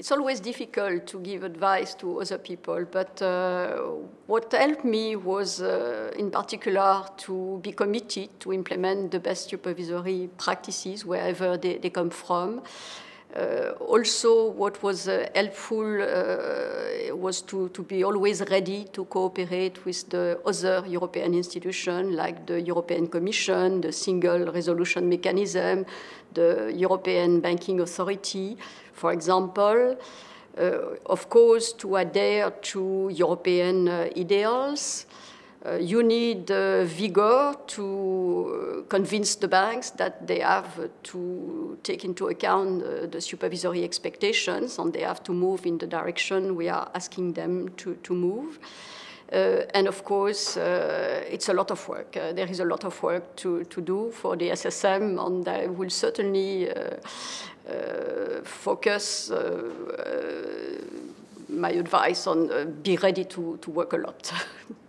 it's always difficult to give advice to other people, but uh, what helped me was, uh, in particular, to be committed to implement the best supervisory practices wherever they, they come from. Uh, also, what was uh, helpful uh, was to, to be always ready to cooperate with the other European institutions like the European Commission, the Single Resolution Mechanism, the European Banking Authority, for example. Uh, of course, to adhere to European uh, ideals. Uh, you need uh, vigor to convince the banks that they have to take into account uh, the supervisory expectations and they have to move in the direction we are asking them to, to move. Uh, and of course, uh, it's a lot of work. Uh, there is a lot of work to, to do for the SSM, and I will certainly focus my advice on be ready to, to work a lot.